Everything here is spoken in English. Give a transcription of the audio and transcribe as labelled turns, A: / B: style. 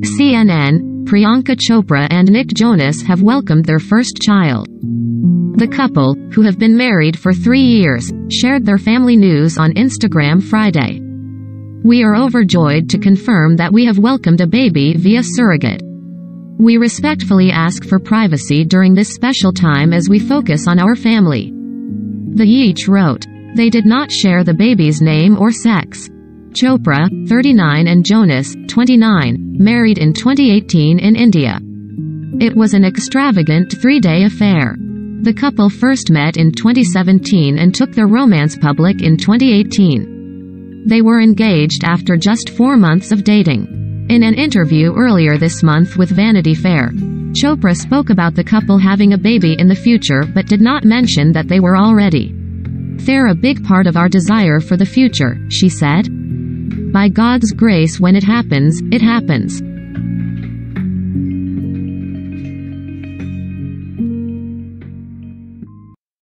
A: CNN, Priyanka Chopra and Nick Jonas have welcomed their first child. The couple, who have been married for three years, shared their family news on Instagram Friday. We are overjoyed to confirm that we have welcomed a baby via surrogate. We respectfully ask for privacy during this special time as we focus on our family. The Yeech wrote. They did not share the baby's name or sex. Chopra, 39 and Jonas, 29, married in 2018 in India. It was an extravagant three-day affair. The couple first met in 2017 and took their romance public in 2018. They were engaged after just four months of dating. In an interview earlier this month with Vanity Fair, Chopra spoke about the couple having a baby in the future but did not mention that they were already. They're a big part of our desire for the future, she said. By God's grace when it happens, it happens.